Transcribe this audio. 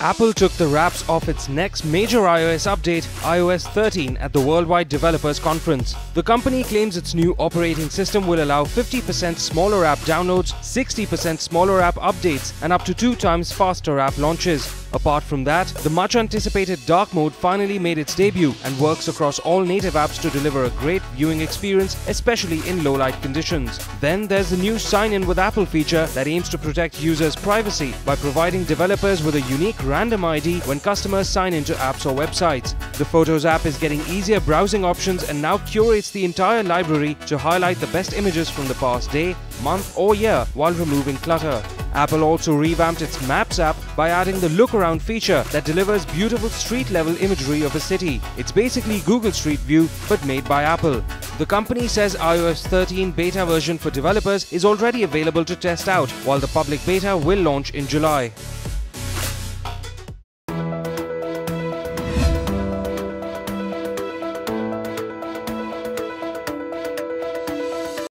Apple took the wraps off its next major iOS update, iOS 13, at the Worldwide Developers Conference. The company claims its new operating system will allow 50% smaller app downloads, 60% smaller app updates, and up to two times faster app launches. Apart from that, the much anticipated dark mode finally made its debut and works across all native apps to deliver a great viewing experience, especially in low light conditions. Then there's the new sign in with Apple feature that aims to protect users' privacy by providing developers with a unique random ID when customers sign into apps or websites. The Photos app is getting easier browsing options and now curates the entire library to highlight the best images from the past day, month, or year while removing clutter. Apple also revamped its Maps app by adding the Look Around feature that delivers beautiful street level imagery of a city. It's basically Google Street View but made by Apple. The company says iOS 13 beta version for developers is already available to test out, while the public beta will launch in July.